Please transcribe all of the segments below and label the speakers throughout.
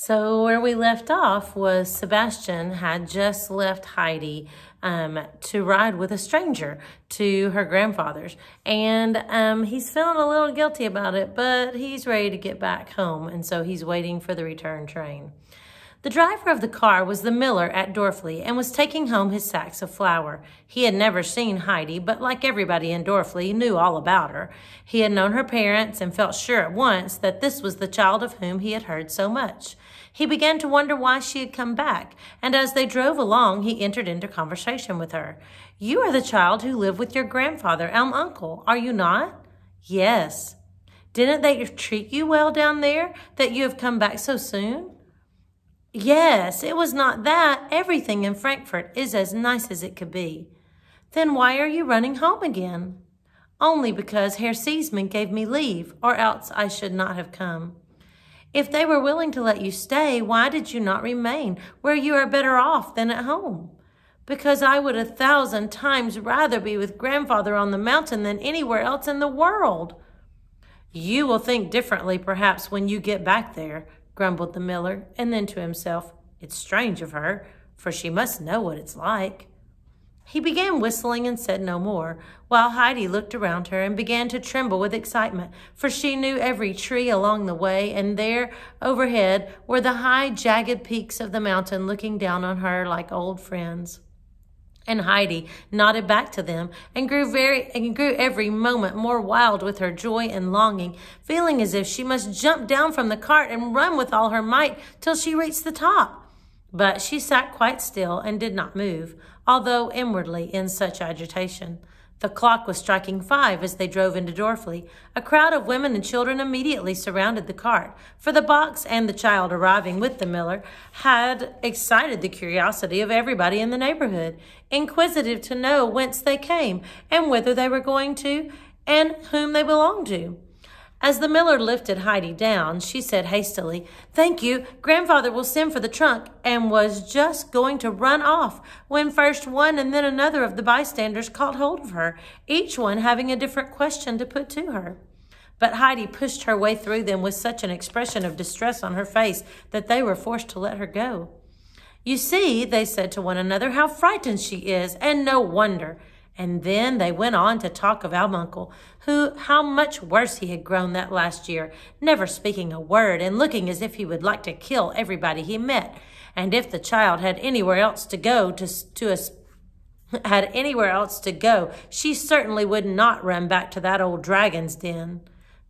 Speaker 1: So where we left off was Sebastian had just left Heidi um, to ride with a stranger to her grandfather's. And um, he's feeling a little guilty about it, but he's ready to get back home. And so he's waiting for the return train. The driver of the car was the miller at Dorfli and was taking home his sacks of flour. He had never seen Heidi, but like everybody in Dorfli, knew all about her. He had known her parents and felt sure at once that this was the child of whom he had heard so much. He began to wonder why she had come back, and as they drove along, he entered into conversation with her. You are the child who lived with your grandfather, Alm-Uncle, are you not? Yes. Didn't they treat you well down there that you have come back so soon? Yes, it was not that. Everything in Frankfurt is as nice as it could be. Then why are you running home again? Only because Herr Sesemann gave me leave, or else I should not have come. If they were willing to let you stay, why did you not remain where you are better off than at home? Because I would a thousand times rather be with grandfather on the mountain than anywhere else in the world. You will think differently, perhaps, when you get back there, grumbled the miller, and then to himself, It's strange of her, for she must know what it's like. He began whistling and said no more, while Heidi looked around her and began to tremble with excitement, for she knew every tree along the way, and there overhead were the high, jagged peaks of the mountain looking down on her like old friends. And Heidi nodded back to them and grew very and grew every moment more wild with her joy and longing, feeling as if she must jump down from the cart and run with all her might till she reached the top. But she sat quite still and did not move, although inwardly in such agitation. The clock was striking five as they drove into Dorfli. A crowd of women and children immediately surrounded the cart, for the box and the child arriving with the miller had excited the curiosity of everybody in the neighborhood, inquisitive to know whence they came and whither they were going to and whom they belonged to. As the miller lifted Heidi down, she said hastily, Thank you. Grandfather will send for the trunk, and was just going to run off when first one and then another of the bystanders caught hold of her, each one having a different question to put to her. But Heidi pushed her way through them with such an expression of distress on her face that they were forced to let her go. You see, they said to one another, how frightened she is, and no wonder. And then they went on to talk of Alm-Uncle, who how much worse he had grown that last year, never speaking a word and looking as if he would like to kill everybody he met. And if the child had anywhere else to go to to a had anywhere else to go, she certainly would not run back to that old dragon's den.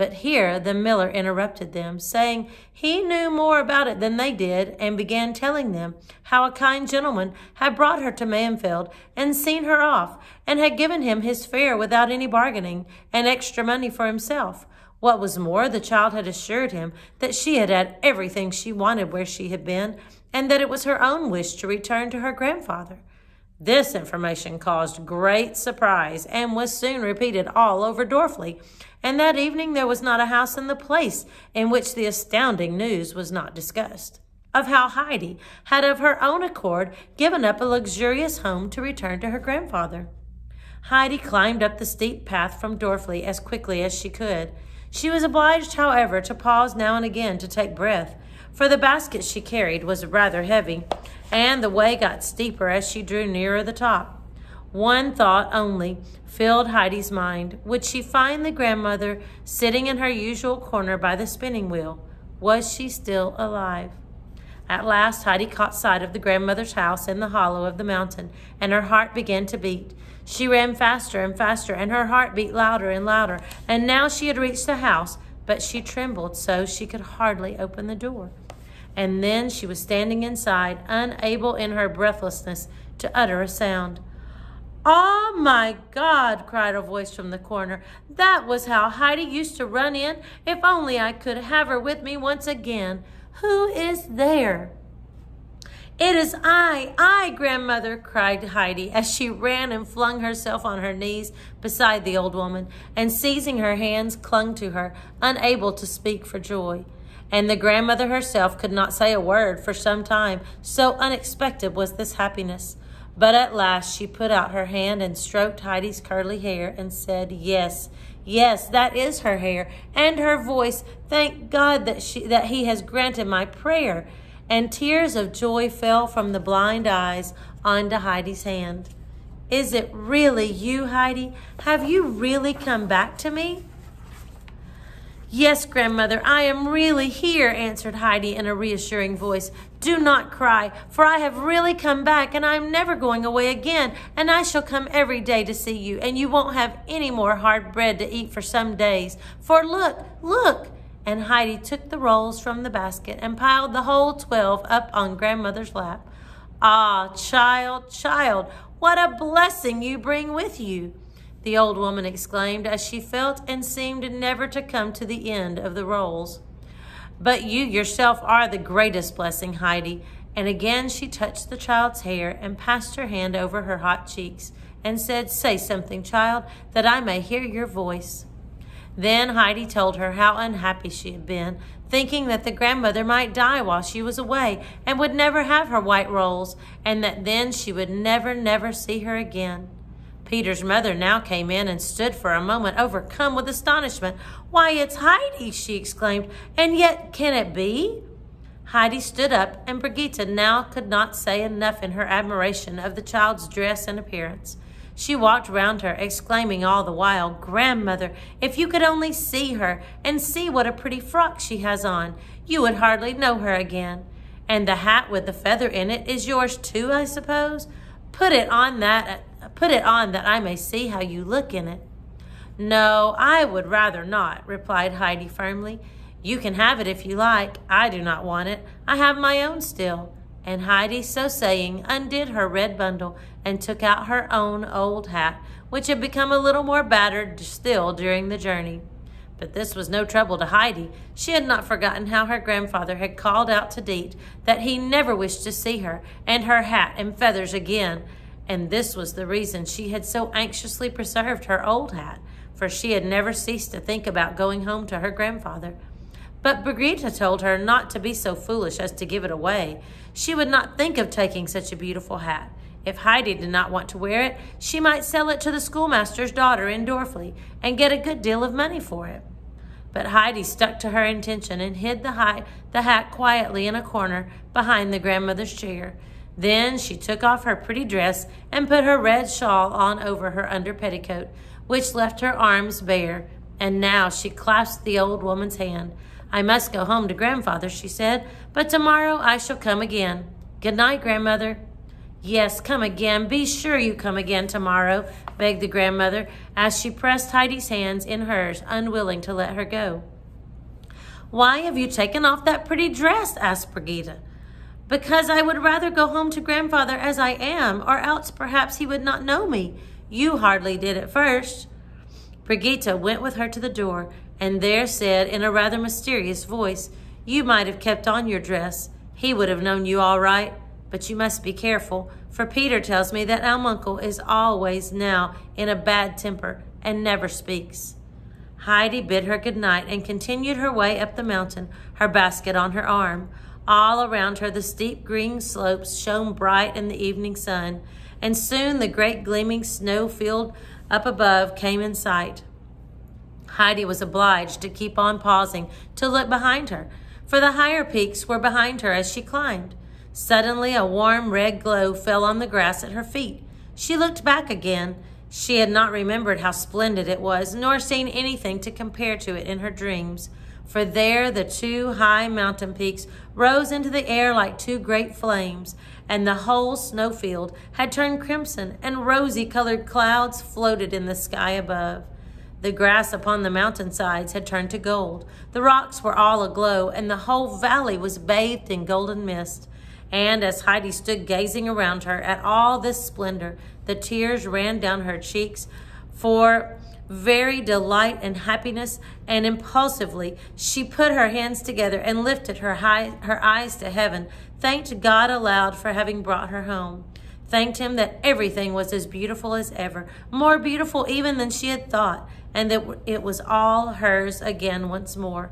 Speaker 1: But here the miller interrupted them, saying he knew more about it than they did, and began telling them how a kind gentleman had brought her to Mayenfeld and seen her off, and had given him his fare without any bargaining, and extra money for himself. What was more, the child had assured him that she had had everything she wanted where she had been, and that it was her own wish to return to her grandfather. This information caused great surprise and was soon repeated all over Dorfli, and that evening there was not a house in the place in which the astounding news was not discussed of how Heidi had of her own accord given up a luxurious home to return to her grandfather. Heidi climbed up the steep path from Dorfli as quickly as she could. She was obliged, however, to pause now and again to take breath, for the basket she carried was rather heavy, and the way got steeper as she drew nearer the top. One thought only filled Heidi's mind. Would she find the grandmother sitting in her usual corner by the spinning wheel? Was she still alive? At last, Heidi caught sight of the grandmother's house in the hollow of the mountain, and her heart began to beat. She ran faster and faster, and her heart beat louder and louder. And now she had reached the house, but she trembled so she could hardly open the door. And then she was standing inside, unable in her breathlessness to utter a sound. Oh my God, cried a voice from the corner. That was how Heidi used to run in. If only I could have her with me once again. Who is there? It is I, I, grandmother, cried Heidi as she ran and flung herself on her knees beside the old woman and seizing her hands clung to her, unable to speak for joy. And the grandmother herself could not say a word for some time, so unexpected was this happiness. But at last she put out her hand and stroked Heidi's curly hair and said, Yes, yes, that is her hair and her voice. Thank God that, she, that he has granted my prayer. And tears of joy fell from the blind eyes onto Heidi's hand. Is it really you, Heidi? Have you really come back to me? Yes, grandmother, I am really here, answered Heidi in a reassuring voice. Do not cry, for I have really come back, and I am never going away again, and I shall come every day to see you, and you won't have any more hard bread to eat for some days. For look, look! And Heidi took the rolls from the basket and piled the whole twelve up on grandmother's lap. Ah, child, child, what a blessing you bring with you! The old woman exclaimed as she felt and seemed never to come to the end of the rolls. But you yourself are the greatest blessing, Heidi. And again she touched the child's hair and passed her hand over her hot cheeks and said, Say something, child, that I may hear your voice. Then Heidi told her how unhappy she had been, thinking that the grandmother might die while she was away and would never have her white rolls, and that then she would never, never see her again. Peter's mother now came in and stood for a moment overcome with astonishment. Why, it's Heidi, she exclaimed. And yet, can it be? Heidi stood up, and Brigitte now could not say enough in her admiration of the child's dress and appearance. She walked round her, exclaiming all the while, Grandmother, if you could only see her and see what a pretty frock she has on, you would hardly know her again. And the hat with the feather in it is yours too, I suppose? Put it on that Put it on that I may see how you look in it. No, I would rather not, replied Heidi firmly. You can have it if you like. I do not want it. I have my own still. And Heidi, so saying, undid her red bundle and took out her own old hat, which had become a little more battered still during the journey. But this was no trouble to Heidi. She had not forgotten how her grandfather had called out to Dete that he never wished to see her and her hat and feathers again, and this was the reason she had so anxiously preserved her old hat, for she had never ceased to think about going home to her grandfather. But Brigitte told her not to be so foolish as to give it away. She would not think of taking such a beautiful hat. If Heidi did not want to wear it, she might sell it to the schoolmaster's daughter in Dorfli and get a good deal of money for it. But Heidi stuck to her intention and hid the, the hat quietly in a corner behind the grandmother's chair. Then she took off her pretty dress and put her red shawl on over her under petticoat, which left her arms bare. And now she clasped the old woman's hand. I must go home to grandfather, she said, but tomorrow I shall come again. Good night, grandmother. Yes, come again. Be sure you come again tomorrow, begged the grandmother, as she pressed Heidi's hands in hers, unwilling to let her go. Why have you taken off that pretty dress? asked Brigitte because I would rather go home to grandfather as I am, or else perhaps he would not know me. You hardly did at first. Brigitte went with her to the door, and there said in a rather mysterious voice, You might have kept on your dress. He would have known you all right, but you must be careful, for Peter tells me that Alm-Uncle is always now in a bad temper and never speaks. Heidi bid her good night and continued her way up the mountain, her basket on her arm. All around her, the steep green slopes shone bright in the evening sun, and soon the great gleaming snow field up above came in sight. Heidi was obliged to keep on pausing to look behind her, for the higher peaks were behind her as she climbed. Suddenly, a warm red glow fell on the grass at her feet. She looked back again. She had not remembered how splendid it was, nor seen anything to compare to it in her dreams for there the two high mountain peaks rose into the air like two great flames, and the whole snowfield had turned crimson, and rosy colored clouds floated in the sky above. The grass upon the mountain sides had turned to gold. The rocks were all aglow, and the whole valley was bathed in golden mist. And as Heidi stood gazing around her at all this splendor, the tears ran down her cheeks, for very delight and happiness, and impulsively she put her hands together and lifted her, high, her eyes to heaven, thanked God aloud for having brought her home, thanked him that everything was as beautiful as ever, more beautiful even than she had thought, and that it was all hers again once more.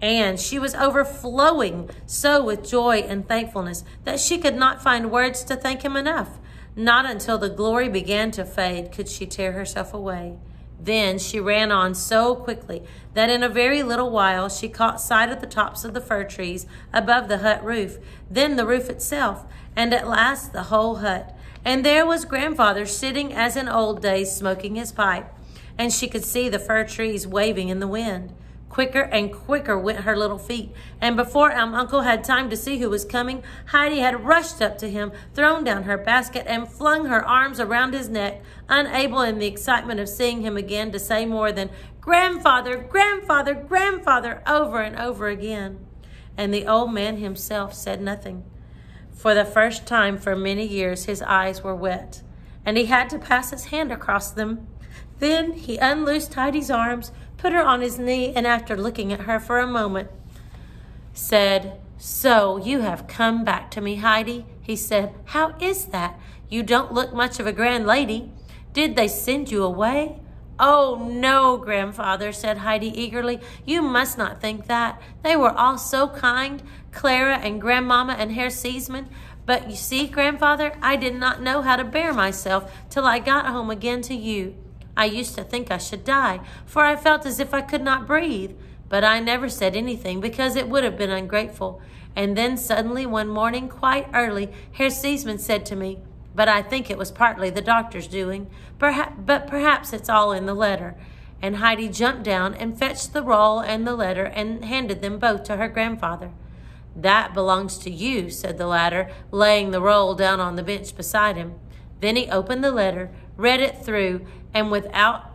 Speaker 1: And she was overflowing so with joy and thankfulness that she could not find words to thank him enough. Not until the glory began to fade could she tear herself away. Then she ran on so quickly that in a very little while she caught sight of the tops of the fir trees above the hut roof, then the roof itself, and at last the whole hut. And there was grandfather sitting as in old days smoking his pipe, and she could see the fir trees waving in the wind. Quicker and quicker went her little feet, and before our uncle had time to see who was coming, Heidi had rushed up to him, thrown down her basket, and flung her arms around his neck, unable in the excitement of seeing him again to say more than, Grandfather, grandfather, grandfather, over and over again. And the old man himself said nothing. For the first time for many years, his eyes were wet, and he had to pass his hand across them. Then he unloosed Heidi's arms, put her on his knee, and after looking at her for a moment, said, So you have come back to me, Heidi? He said, How is that? You don't look much of a grand lady. Did they send you away? Oh, no, grandfather, said Heidi eagerly. You must not think that. They were all so kind, Clara and grandmamma and Herr Sesemann. But you see, grandfather, I did not know how to bear myself till I got home again to you. I used to think I should die, for I felt as if I could not breathe. But I never said anything because it would have been ungrateful. And then suddenly one morning, quite early, Herr Sesemann said to me, but I think it was partly the doctor's doing, perhaps, but perhaps it's all in the letter. And Heidi jumped down and fetched the roll and the letter and handed them both to her grandfather. That belongs to you, said the latter, laying the roll down on the bench beside him. Then he opened the letter, read it through, and without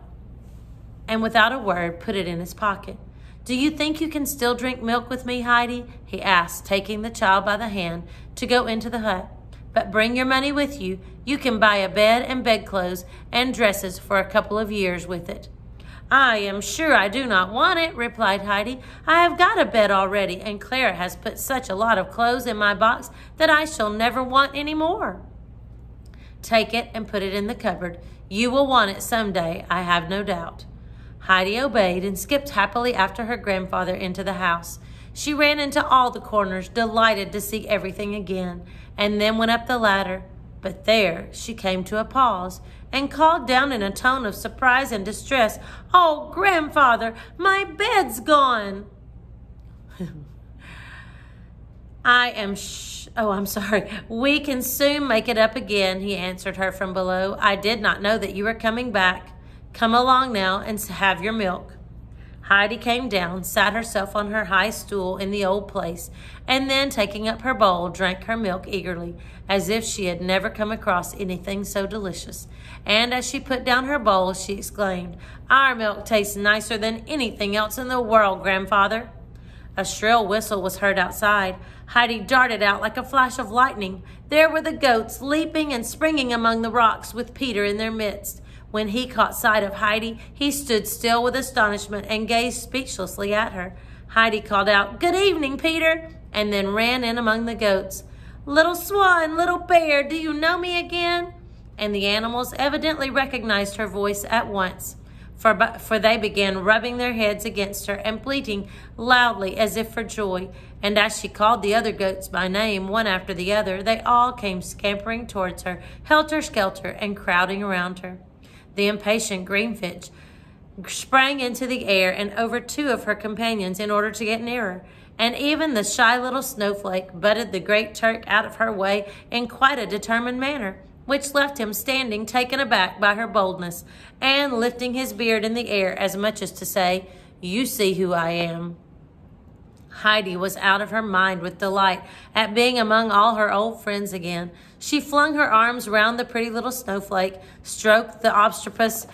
Speaker 1: and without a word put it in his pocket. Do you think you can still drink milk with me, Heidi? he asked, taking the child by the hand to go into the hut. But bring your money with you. You can buy a bed and bedclothes and dresses for a couple of years with it. I am sure I do not want it, replied Heidi. I have got a bed already, and Clara has put such a lot of clothes in my box that I shall never want any more. Take it and put it in the cupboard. You will want it some day, I have no doubt. Heidi obeyed and skipped happily after her grandfather into the house. She ran into all the corners, delighted to see everything again, and then went up the ladder. But there she came to a pause and called down in a tone of surprise and distress, Oh, grandfather, my bed's gone. I am sh- oh, I'm sorry. We can soon make it up again, he answered her from below. I did not know that you were coming back. Come along now and have your milk. Heidi came down, sat herself on her high stool in the old place, and then, taking up her bowl, drank her milk eagerly, as if she had never come across anything so delicious. And as she put down her bowl, she exclaimed, Our milk tastes nicer than anything else in the world, Grandfather. A shrill whistle was heard outside. Heidi darted out like a flash of lightning. There were the goats, leaping and springing among the rocks, with Peter in their midst. When he caught sight of Heidi, he stood still with astonishment and gazed speechlessly at her. Heidi called out, Good evening, Peter, and then ran in among the goats. Little swan, little bear, do you know me again? And the animals evidently recognized her voice at once, for, for they began rubbing their heads against her and bleating loudly as if for joy. And as she called the other goats by name, one after the other, they all came scampering towards her, helter-skelter, and crowding around her. The impatient greenfinch sprang into the air and over two of her companions in order to get nearer. And even the shy little snowflake butted the great Turk out of her way in quite a determined manner, which left him standing taken aback by her boldness and lifting his beard in the air as much as to say, You see who I am. Heidi was out of her mind with delight at being among all her old friends again. She flung her arms round the pretty little snowflake, stroked the obstreperous,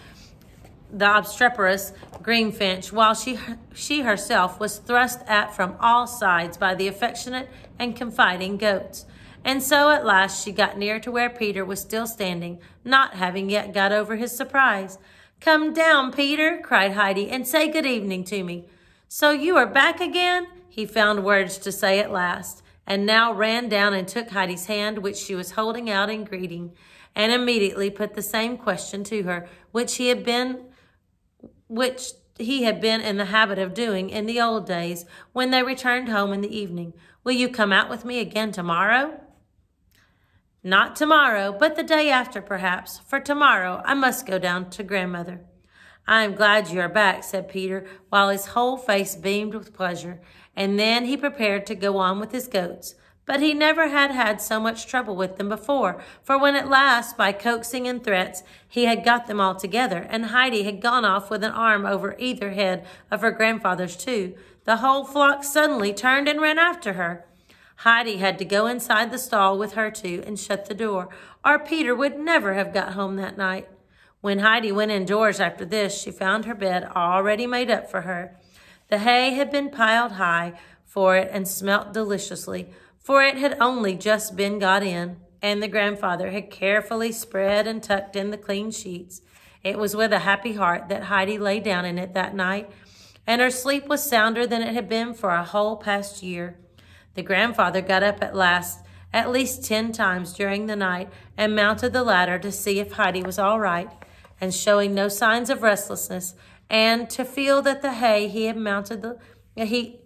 Speaker 1: the obstreperous greenfinch, while she, she herself was thrust at from all sides by the affectionate and confiding goats. And so at last she got near to where Peter was still standing, not having yet got over his surprise. Come down, Peter, cried Heidi, and say good evening to me. So you are back again? He found words to say at last, and now ran down and took Heidi's hand, which she was holding out in greeting, and immediately put the same question to her, which he had been, which he had been in the habit of doing in the old days when they returned home in the evening. Will you come out with me again tomorrow? Not tomorrow, but the day after, perhaps, for tomorrow I must go down to grandmother. I am glad you are back, said Peter, while his whole face beamed with pleasure, and then he prepared to go on with his goats. But he never had had so much trouble with them before, for when at last, by coaxing and threats, he had got them all together, and Heidi had gone off with an arm over either head of her grandfather's two, the whole flock suddenly turned and ran after her. Heidi had to go inside the stall with her two and shut the door, or Peter would never have got home that night. When Heidi went indoors after this, she found her bed already made up for her. The hay had been piled high for it and smelt deliciously, for it had only just been got in, and the grandfather had carefully spread and tucked in the clean sheets. It was with a happy heart that Heidi lay down in it that night, and her sleep was sounder than it had been for a whole past year. The grandfather got up at last, at least ten times during the night, and mounted the ladder to see if Heidi was all right, and showing no signs of restlessness, and to feel that the hay he had mounted the he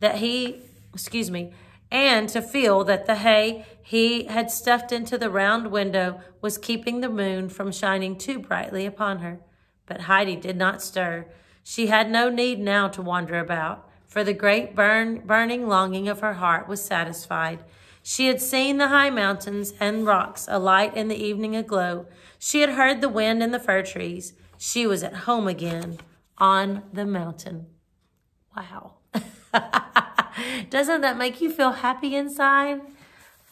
Speaker 1: that he excuse me, and to feel that the hay he had stuffed into the round window was keeping the moon from shining too brightly upon her. But Heidi did not stir. She had no need now to wander about for the great burn, burning longing of her heart was satisfied. She had seen the high mountains and rocks alight in the evening aglow. She had heard the wind in the fir trees. She was at home again on the mountain. Wow. Doesn't that make you feel happy inside?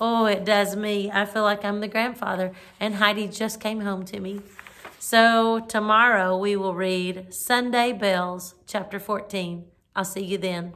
Speaker 1: Oh, it does me. I feel like I'm the grandfather, and Heidi just came home to me. So tomorrow we will read Sunday Bells, chapter 14. I'll see you then.